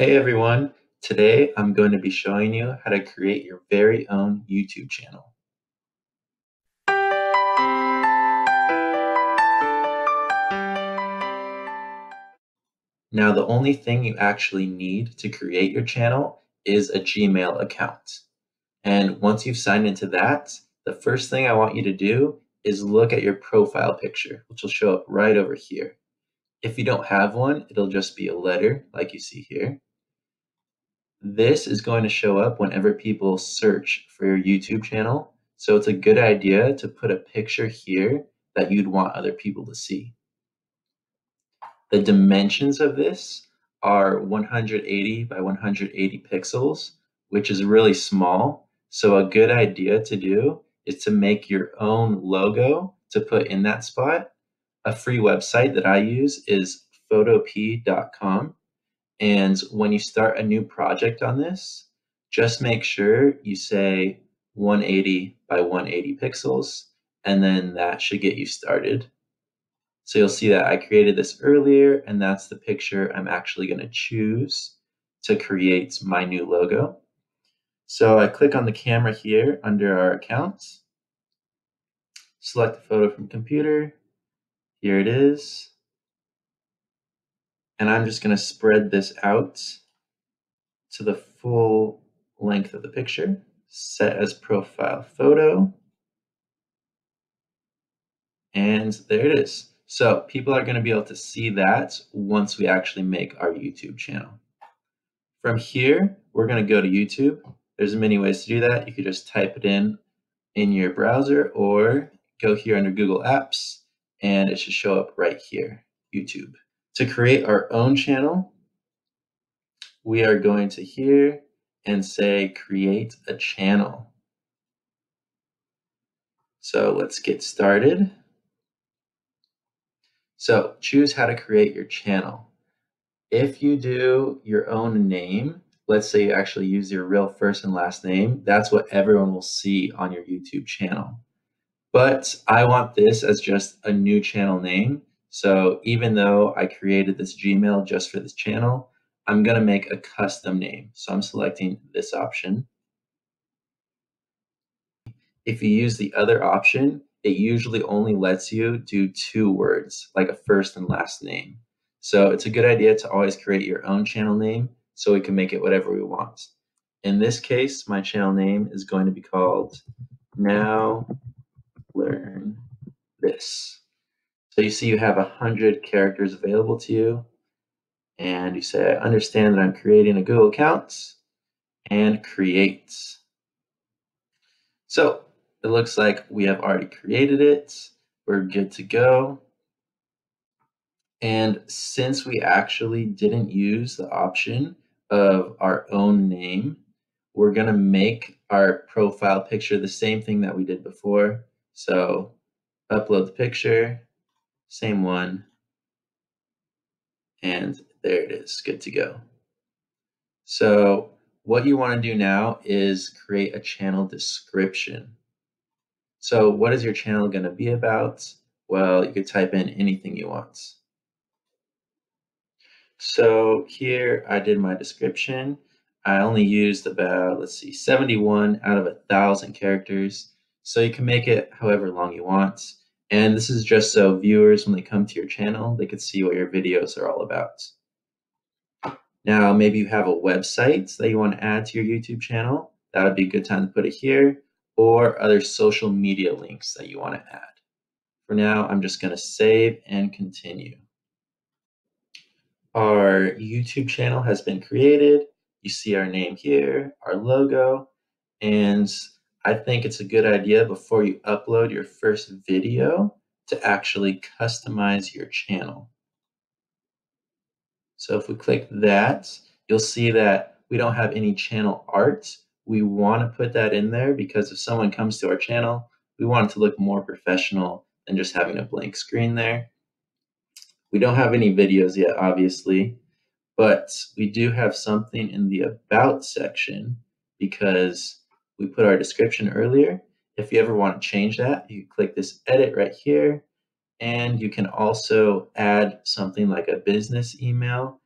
Hey everyone, today I'm going to be showing you how to create your very own YouTube channel. Now the only thing you actually need to create your channel is a Gmail account. And once you've signed into that, the first thing I want you to do is look at your profile picture, which will show up right over here. If you don't have one, it'll just be a letter like you see here. This is going to show up whenever people search for your YouTube channel. So it's a good idea to put a picture here that you'd want other people to see. The dimensions of this are 180 by 180 pixels, which is really small. So a good idea to do is to make your own logo to put in that spot. A free website that I use is photopea.com. And when you start a new project on this, just make sure you say 180 by 180 pixels, and then that should get you started. So you'll see that I created this earlier, and that's the picture I'm actually going to choose to create my new logo. So I click on the camera here under our accounts, select the photo from computer, here it is, and I'm just going to spread this out to the full length of the picture, set as profile photo. And there it is. So people are going to be able to see that once we actually make our YouTube channel. From here, we're going to go to YouTube. There's many ways to do that. You could just type it in in your browser or go here under Google Apps and it should show up right here, YouTube. To create our own channel, we are going to here and say create a channel. So let's get started. So choose how to create your channel. If you do your own name, let's say you actually use your real first and last name, that's what everyone will see on your YouTube channel. But I want this as just a new channel name. So even though I created this Gmail just for this channel, I'm going to make a custom name. So I'm selecting this option. If you use the other option, it usually only lets you do two words, like a first and last name. So it's a good idea to always create your own channel name so we can make it whatever we want. In this case, my channel name is going to be called Now Learn This. So you see you have 100 characters available to you. And you say, I understand that I'm creating a Google account and create. So it looks like we have already created it. We're good to go. And since we actually didn't use the option of our own name, we're going to make our profile picture the same thing that we did before. So upload the picture, same one. And there it is, good to go. So what you want to do now is create a channel description. So what is your channel going to be about? Well, you could type in anything you want. So here I did my description. I only used about, let's see, 71 out of a thousand characters. So you can make it however long you want. And this is just so viewers, when they come to your channel, they can see what your videos are all about. Now, maybe you have a website that you want to add to your YouTube channel. That would be a good time to put it here, or other social media links that you want to add. For now, I'm just going to save and continue. Our YouTube channel has been created. You see our name here, our logo, and I think it's a good idea before you upload your first video to actually customize your channel. So if we click that, you'll see that we don't have any channel art. We want to put that in there because if someone comes to our channel, we want it to look more professional than just having a blank screen there. We don't have any videos yet, obviously, but we do have something in the About section because we put our description earlier. If you ever want to change that, you click this edit right here. And you can also add something like a business email.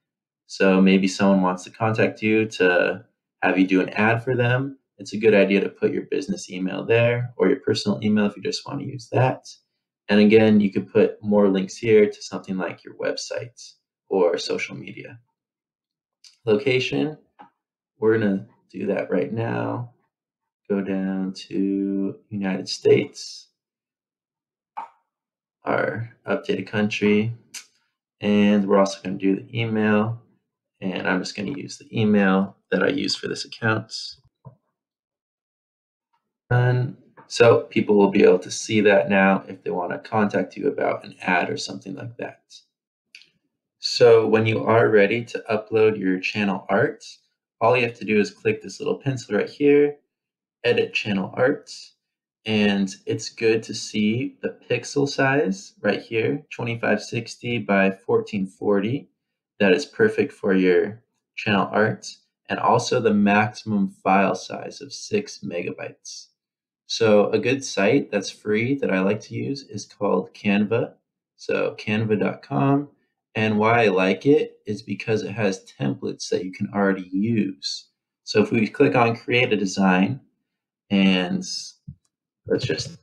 So maybe someone wants to contact you to have you do an ad for them. It's a good idea to put your business email there or your personal email if you just want to use that. And again, you could put more links here to something like your website or social media. Location, we're going to do that right now. Go down to United States, our updated country, and we're also going to do the email. And I'm just going to use the email that I use for this account. Done. So people will be able to see that now if they want to contact you about an ad or something like that. So when you are ready to upload your channel art, all you have to do is click this little pencil right here, edit channel art, and it's good to see the pixel size right here, 2560 by 1440. That is perfect for your channel art, and also the maximum file size of six megabytes. So a good site that's free that I like to use is called Canva. So canva.com. And why I like it is because it has templates that you can already use. So if we click on create a design and let's just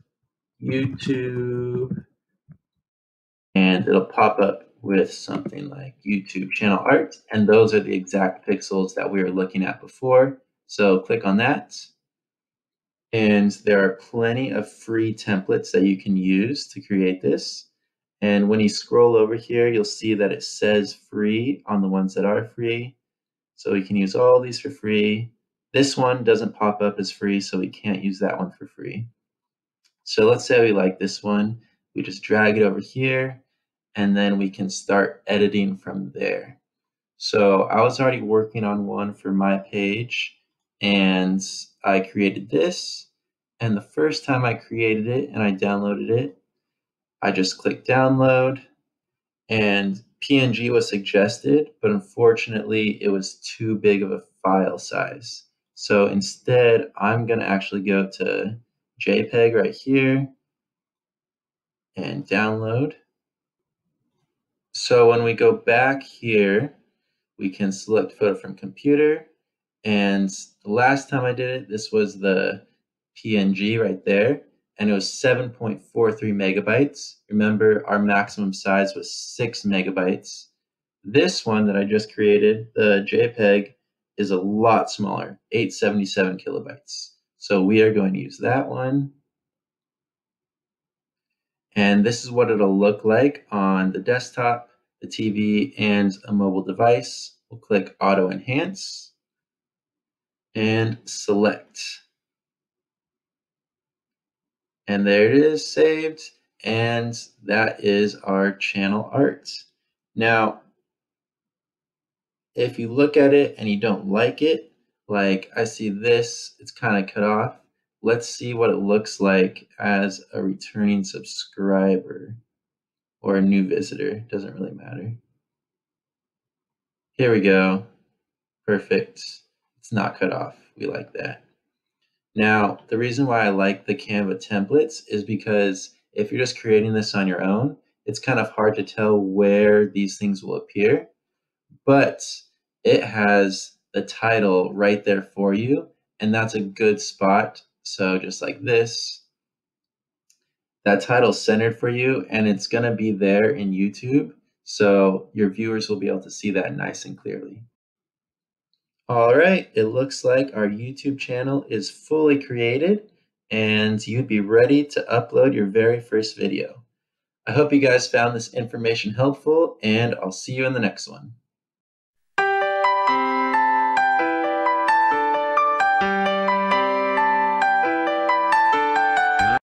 YouTube and it'll pop up with something like YouTube channel art. And those are the exact pixels that we were looking at before. So click on that. And there are plenty of free templates that you can use to create this. And when you scroll over here, you'll see that it says free on the ones that are free. So we can use all these for free. This one doesn't pop up as free, so we can't use that one for free. So let's say we like this one. We just drag it over here, and then we can start editing from there. So I was already working on one for my page, and I created this. And the first time I created it and I downloaded it, I just clicked download and PNG was suggested, but unfortunately it was too big of a file size. So instead, I'm going to actually go to JPEG right here and download. So when we go back here, we can select photo from computer. And the last time I did it, this was the PNG right there and it was 7.43 megabytes. Remember, our maximum size was 6 megabytes. This one that I just created, the JPEG, is a lot smaller, 877 kilobytes. So we are going to use that one. And this is what it'll look like on the desktop, the TV, and a mobile device. We'll click Auto Enhance and select. And there it is saved. And that is our channel art. Now, if you look at it and you don't like it, like I see this, it's kind of cut off. Let's see what it looks like as a returning subscriber or a new visitor. Doesn't really matter. Here we go. Perfect. It's not cut off. We like that. Now, the reason why I like the Canva templates is because if you're just creating this on your own, it's kind of hard to tell where these things will appear, but it has the title right there for you, and that's a good spot. So just like this, that title centered for you, and it's gonna be there in YouTube, so your viewers will be able to see that nice and clearly. All right, it looks like our YouTube channel is fully created and you'd be ready to upload your very first video. I hope you guys found this information helpful and I'll see you in the next one.